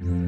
Mm.